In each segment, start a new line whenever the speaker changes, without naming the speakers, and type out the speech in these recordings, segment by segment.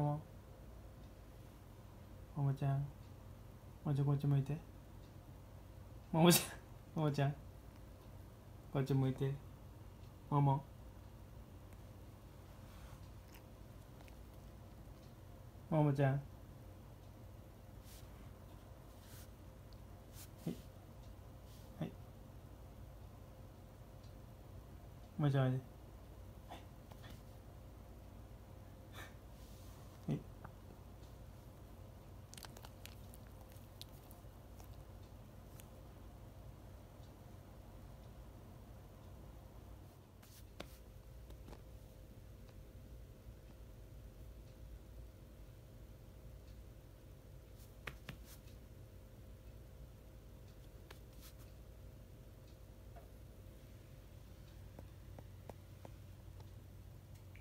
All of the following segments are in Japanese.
ももちゃんもちゃんこっち向いてももちゃんももちゃんこっち向いてももももちゃんはいはいもちゃんおいで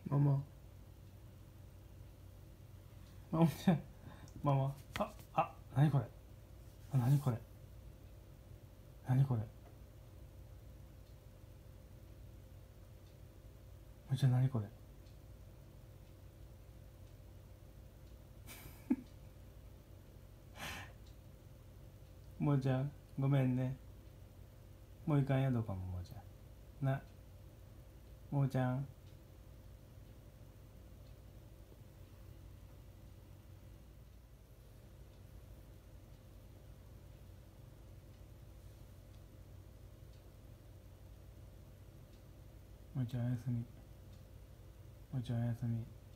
ももももちゃんももああ何これ。あ何これ。何これ。ももちゃん何これ。ももちゃんごめんね。もういかんやどうかもももちゃんな。ももちゃん。ももちゃんおやすみ。ももちゃんおやすみ。